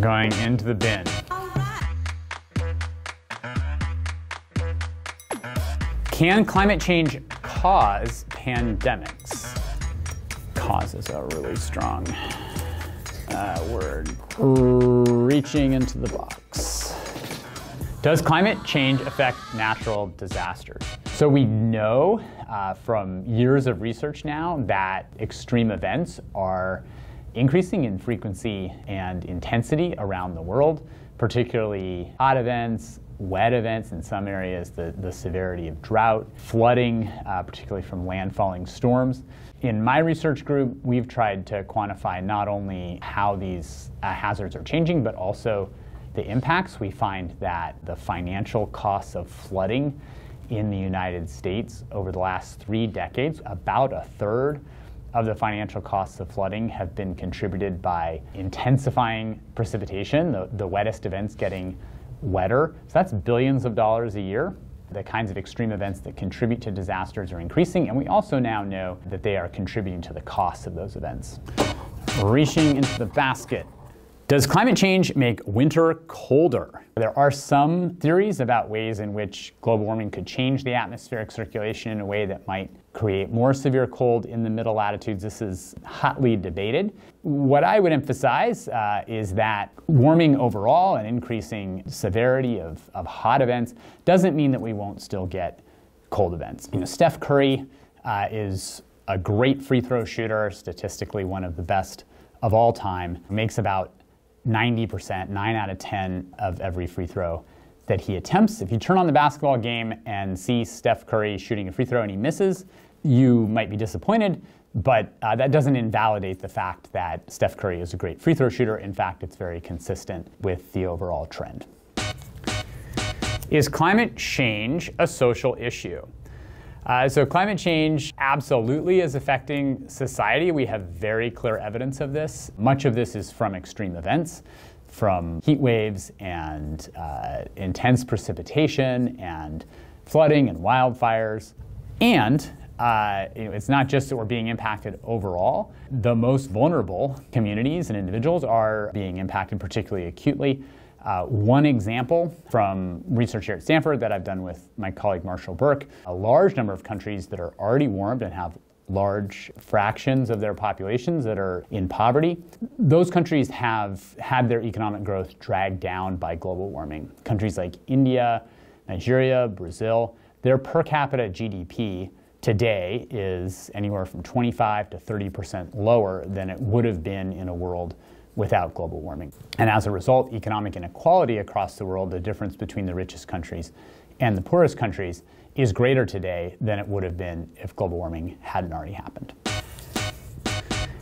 Going into the bin. Can climate change cause pandemics? Cause is a really strong uh, word. Reaching into the box. Does climate change affect natural disasters? So we know uh, from years of research now that extreme events are increasing in frequency and intensity around the world, particularly hot events, wet events in some areas, the, the severity of drought, flooding, uh, particularly from landfalling storms. In my research group, we've tried to quantify not only how these uh, hazards are changing, but also the impacts. We find that the financial costs of flooding in the United States over the last three decades, about a third of the financial costs of flooding have been contributed by intensifying precipitation, the, the wettest events getting wetter. So that's billions of dollars a year. The kinds of extreme events that contribute to disasters are increasing, and we also now know that they are contributing to the costs of those events. Reaching into the basket. Does climate change make winter colder? There are some theories about ways in which global warming could change the atmospheric circulation in a way that might create more severe cold in the middle latitudes. This is hotly debated. What I would emphasize uh, is that warming overall and increasing severity of, of hot events doesn't mean that we won't still get cold events. You know, Steph Curry uh, is a great free throw shooter, statistically one of the best of all time, makes about 90%, 9 out of 10 of every free throw that he attempts. If you turn on the basketball game and see Steph Curry shooting a free throw and he misses, you might be disappointed, but uh, that doesn't invalidate the fact that Steph Curry is a great free throw shooter. In fact, it's very consistent with the overall trend. Is climate change a social issue? Uh, so, climate change absolutely is affecting society. We have very clear evidence of this. Much of this is from extreme events, from heat waves and uh, intense precipitation and flooding and wildfires. And uh, it's not just that we're being impacted overall. The most vulnerable communities and individuals are being impacted particularly acutely. Uh, one example from research here at Stanford that I've done with my colleague Marshall Burke, a large number of countries that are already warmed and have large fractions of their populations that are in poverty. Those countries have had their economic growth dragged down by global warming. Countries like India, Nigeria, Brazil, their per capita GDP today is anywhere from 25 to 30 percent lower than it would have been in a world without global warming. And as a result, economic inequality across the world, the difference between the richest countries and the poorest countries, is greater today than it would have been if global warming hadn't already happened.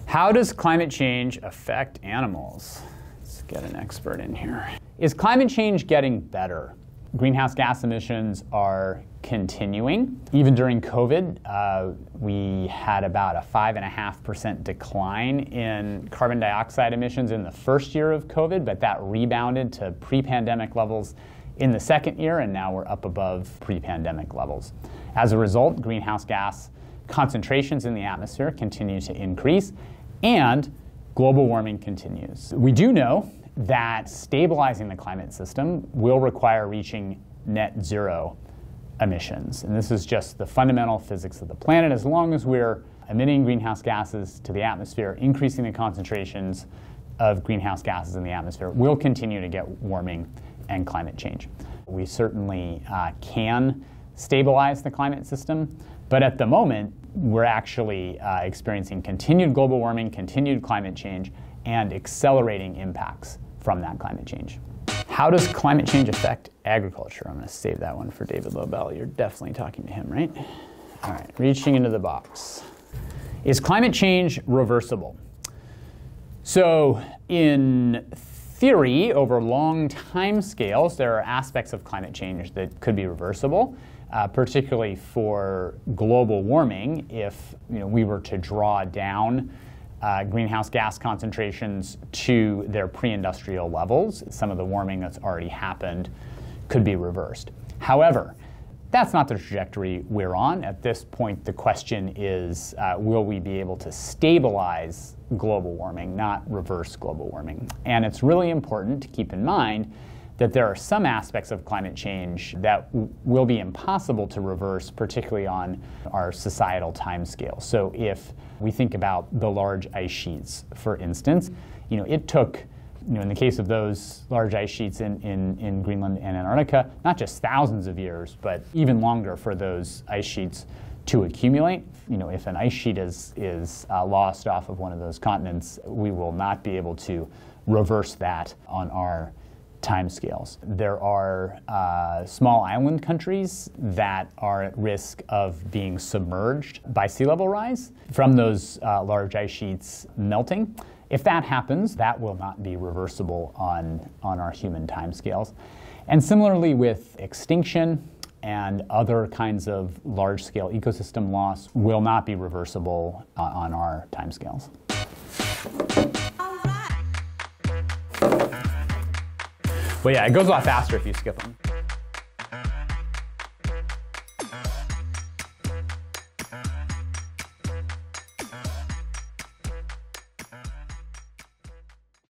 How does climate change affect animals? Let's get an expert in here. Is climate change getting better? Greenhouse gas emissions are continuing. Even during COVID, uh, we had about a 5.5% decline in carbon dioxide emissions in the first year of COVID, but that rebounded to pre pandemic levels in the second year, and now we're up above pre pandemic levels. As a result, greenhouse gas concentrations in the atmosphere continue to increase, and global warming continues. We do know that stabilizing the climate system will require reaching net zero emissions. And this is just the fundamental physics of the planet. As long as we're emitting greenhouse gases to the atmosphere, increasing the concentrations of greenhouse gases in the atmosphere, we'll continue to get warming and climate change. We certainly uh, can stabilize the climate system, but at the moment, we're actually uh, experiencing continued global warming, continued climate change, and accelerating impacts from that climate change. How does climate change affect agriculture? I'm going to save that one for David Lobell. You're definitely talking to him, right? All right, reaching into the box. Is climate change reversible? So, in theory, over long time scales, there are aspects of climate change that could be reversible, uh, particularly for global warming. If you know, we were to draw down uh, greenhouse gas concentrations to their pre industrial levels. Some of the warming that's already happened could be reversed. However, That's not the trajectory we're on. At this point, the question is uh, will we be able to stabilize global warming, not reverse global warming? And it's really important to keep in mind that there are some aspects of climate change that w- will be impossible to reverse, particularly on our societal timescale. So if we think about the large ice sheets, for instance, you know, it took you know, in the case of those large ice sheets in, in, in Greenland and Antarctica, not just thousands of years, but even longer for those ice sheets to accumulate. You know, if an ice sheet is, is uh, lost off of one of those continents, we will not be able to reverse that on our timescales. There are uh, small island countries that are at risk of being submerged by sea level rise from those uh, large ice sheets melting. If that happens, that will not be reversible on, on our human timescales. And similarly with extinction and other kinds of large scale ecosystem loss will not be reversible uh, on our timescales. Well, yeah, it goes a lot faster if you skip them.